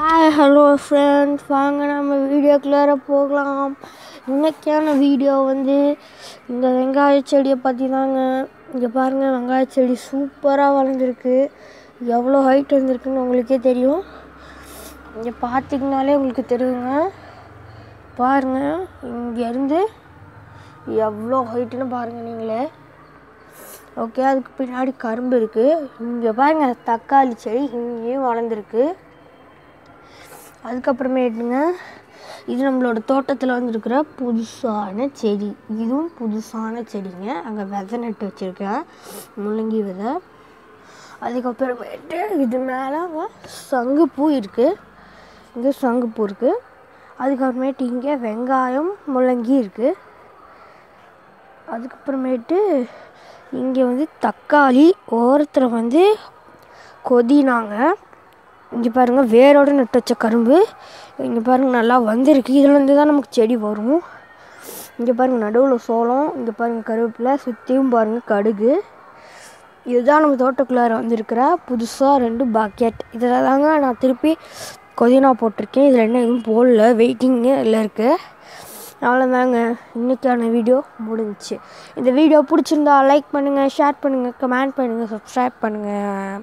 Hi hello friends வாங்க நம்ம வீடியோக்குள்ளார போகலாம். இன்னைக்கான வீடியோ வந்து இந்த வெங்காய செடியை பற்றி தாங்க. இங்கே பாருங்கள் வெங்காய செடி சூப்பராக வளர்ந்துருக்கு. எவ்வளோ ஹைட் வந்திருக்குன்னு உங்களுக்கே தெரியும். இங்கே பார்த்தீங்கனாலே உங்களுக்கு தெரியுங்க. பாருங்கள் இங்கேருந்து எவ்வளோ ஹைட்டுன்னு பாருங்கள் நீங்களே. ஓகே அதுக்கு பின்னாடி கரும்பு இருக்குது இங்கே பாருங்கள் தக்காளி செடி இங்கேயும் வளர்ந்துருக்கு. அதுக்கப்புறமேட்டுங்க இது நம்மளோட தோட்டத்தில் வந்துருக்கிற புதுசான செடி. இதுவும் புதுசான செடிங்க. அங்கே விதை நட்டு வச்சுருக்கேன். முள்ளங்கி விதை. அதுக்கப்புறமேட்டு இது மேலே அங்கே சங்குப்பூ இருக்குது இங்கே சங்குப்பூ இருக்குது அதுக்கப்புறமேட்டு இங்கே வெங்காயம் முள்ளங்கி இருக்குது அதுக்கப்புறமேட்டு இங்கே வந்து தக்காளி ஓரத்தில் வந்து கொதினாங்க. இங்கே பாருங்கள் வேரோடு நட்டு வச்ச கரும்பு. இங்கே பாருங்கள் நல்லா வந்திருக்கு. இதுலேருந்து தான் நமக்கு செடி வரும். இங்கே பாருங்கள் நடுவில் சோளம் இங்கே பாருங்கள் கருவேப்பிலை சுற்றியும் பாருங்கள் கடுகு. இதுதான் நம்ம தோட்டக்குள்ளார வந்திருக்கிற புதுசாக ரெண்டு பாக்கெட் இதில் தாங்க நான் திருப்பி கொதினா போட்டிருக்கேன். இதில் என்ன எதுவும் போடல. வெயிட்டிங்கு இல்லை இருக்குது அவ்வளோதாங்க இன்றைக்கான வீடியோ முடிஞ்சிச்சு. இந்த வீடியோ பிடிச்சிருந்தா லைக் பண்ணுங்கள் ஷேர் பண்ணுங்கள் கமெண்ட் பண்ணுங்கள் சப்ஸ்கிரைப் பண்ணுங்கள்